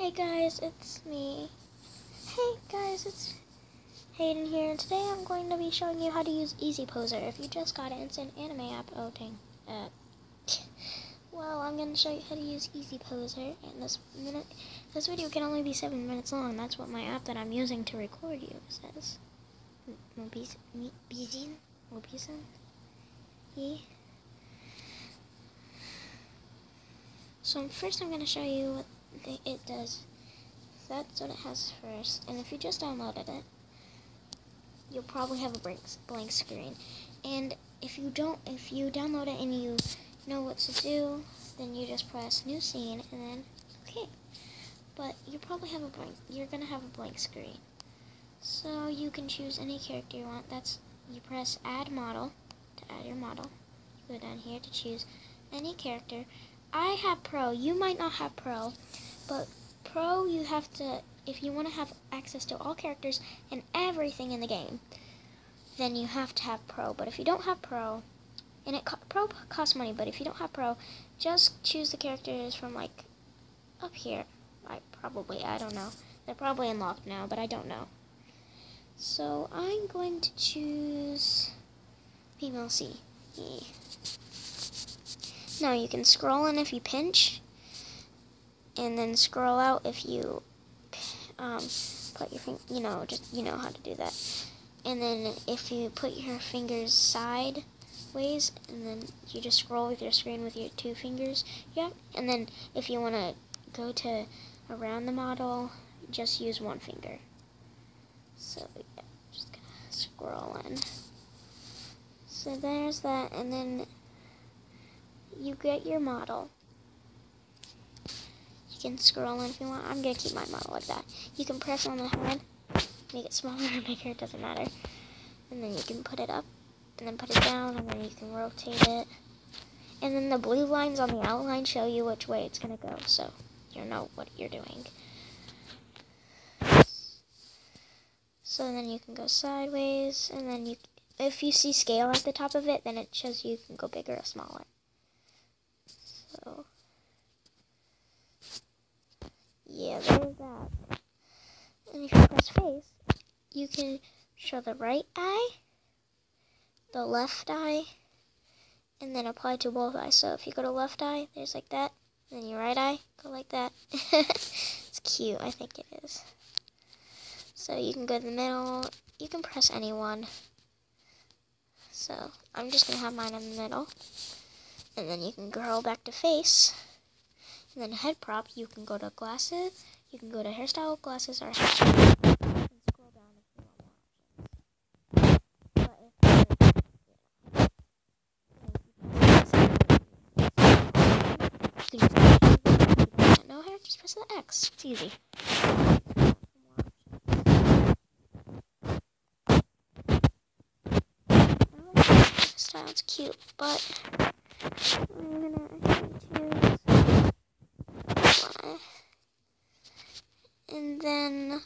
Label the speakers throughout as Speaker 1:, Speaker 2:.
Speaker 1: Hey guys, it's me. Hey guys, it's Hayden here, and today I'm going to be showing you how to use Easy Poser. If you just got it, it's an anime app. Oh dang. Uh, well, I'm going to show you how to use Easy Poser, and this minute, this video can only be seven minutes long. That's what my app that I'm using to record you says. Mobizen? Mobizen? E. So first I'm going to show you what it does. That's what it has first. And if you just downloaded it, you'll probably have a blank, blank screen. And if you don't, if you download it and you know what to do, then you just press new scene and then okay. But you probably have a blank, you're going to have a blank screen. So you can choose any character you want. That's, you press add model to add your model. You go down here to choose any character I have Pro. You might not have Pro, but Pro you have to, if you want to have access to all characters and everything in the game, then you have to have Pro. But if you don't have Pro, and it Pro costs money, but if you don't have Pro, just choose the characters from like up here. I probably, I don't know. They're probably unlocked now, but I don't know. So I'm going to choose female C. Now you can scroll in if you pinch, and then scroll out if you um, put your finger, you know, just, you know how to do that. And then if you put your fingers sideways, and then you just scroll with your screen with your two fingers, yeah. And then if you want to go to around the model, just use one finger. So yeah, just gonna scroll in. So there's that, and then you get your model. Can scroll in if you want. I'm going to keep my model like that. You can press on the head, make it smaller or bigger, it doesn't matter. And then you can put it up, and then put it down, and then you can rotate it. And then the blue lines on the outline show you which way it's going to go, so you know what you're doing. So then you can go sideways, and then you, if you see scale at the top of it, then it shows you can go bigger or smaller. So, yeah, there's that. And if you press face, you can show the right eye, the left eye, and then apply to both eyes. So if you go to left eye, there's like that. And then your right eye, go like that. it's cute, I think it is. So you can go to the middle. You can press any one. So I'm just going to have mine in the middle. And then you can curl back to face. And then head prop, you can go to glasses, you can go to hairstyle, glasses, or hairstyle. No hair, just press the X. It's easy. Style's cute, but I'm gonna choose one. And then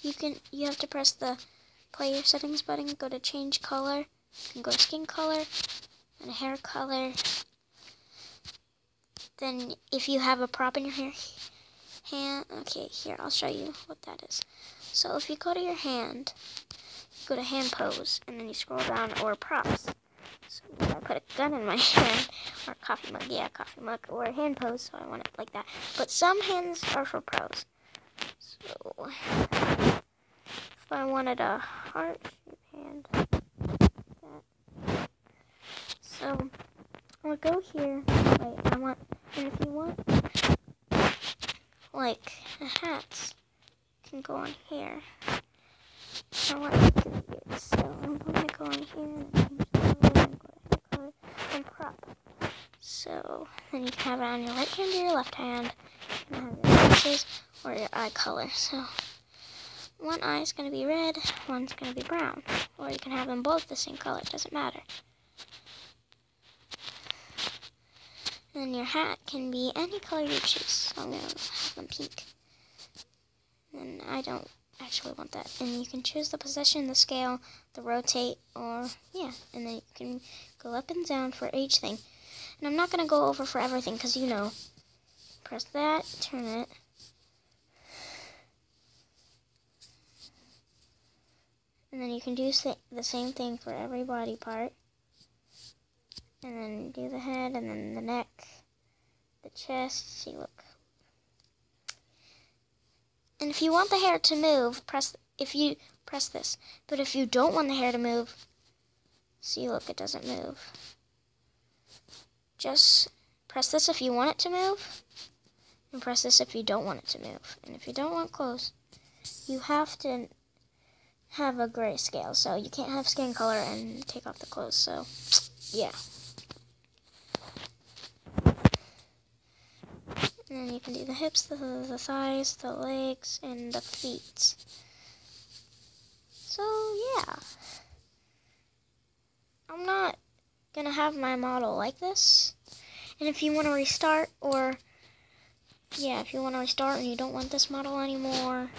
Speaker 1: you can you have to press the player settings button, go to change color, you can go to skin color and hair color. Then if you have a prop in your hair hand okay, here I'll show you what that is. So if you go to your hand, go to hand pose, and then you scroll down, or props. So I put a gun in my hand, or coffee mug, yeah, coffee mug, or hand pose, so I want it like that. But some hands are for pros. So, if I wanted a heart hand, that. So, I'll go here, wait, I want, and if you want, like, a hat, can go on here. I want it to be so I'm going to go in here and change the color and go to color and crop. Then you can have it on your right hand or your left hand. Or your eye color. So one eye is going to be red, one's going to be brown. Or you can have them both the same color, it doesn't matter. And your hat can be any color you choose. So I'm going to have them pink. And I don't actually want that. And you can choose the position, the scale, the rotate, or yeah, and then you can go up and down for each thing. And I'm not going to go over for everything because you know, press that, turn it. And then you can do the same thing for every body part. And then do the head, and then the neck, the chest. See, look. And if you want the hair to move, press, if you, press this. But if you don't want the hair to move, see, look, it doesn't move. Just press this if you want it to move, and press this if you don't want it to move. And if you don't want clothes, you have to have a gray scale, so you can't have skin color and take off the clothes, so yeah. And then you can do the hips, the, the thighs, the legs, and the feet. So yeah. I'm not gonna have my model like this. And if you want to restart or yeah, if you want to restart and you don't want this model anymore,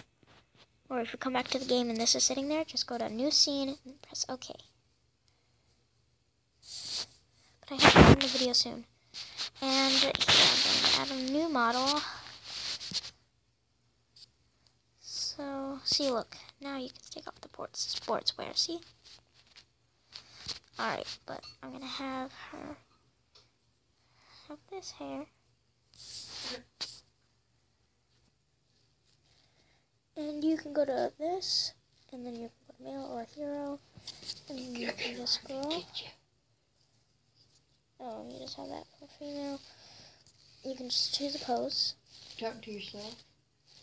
Speaker 1: or if you come back to the game and this is sitting there, just go to new scene and press OK. But I have to end the video soon. And here, I'm going to add a new model. So, see, look. Now you can take off the sports sportswear, see? Alright, but I'm going to have her have this hair. And you can go to this, and then you can put male or hero, and then you can just scroll. Oh, you just have that for female. You can just choose a pose.
Speaker 2: Talking to yourself?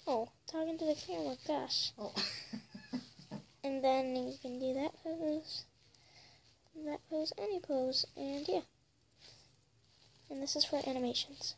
Speaker 1: Oh, talking to the camera, gosh.
Speaker 2: Oh.
Speaker 1: and then you can do that pose, that pose, any pose, and yeah. And this is for animations.